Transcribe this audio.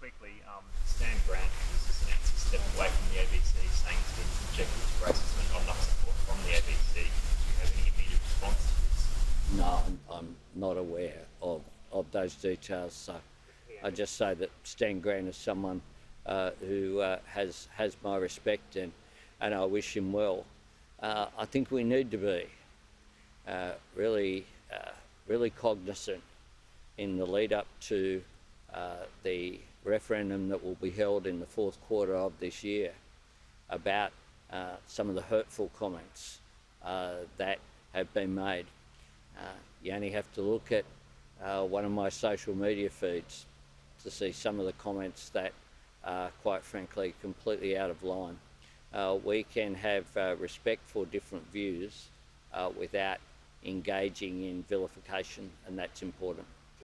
quickly, um, Stan Grant has just announced a step away from the ABC, saying it's been subjected to racism and not enough support from the ABC. Do you have any immediate response to this? No, I'm, I'm not aware of, of those details. So I just say that Stan Grant is someone uh, who uh, has has my respect and and I wish him well. Uh, I think we need to be uh, really uh, really cognizant in the lead up to uh, the referendum that will be held in the fourth quarter of this year about uh, some of the hurtful comments uh, that have been made. Uh, you only have to look at uh, one of my social media feeds to see some of the comments that are, quite frankly, completely out of line. Uh, we can have respect for different views without engaging in vilification, and that's important.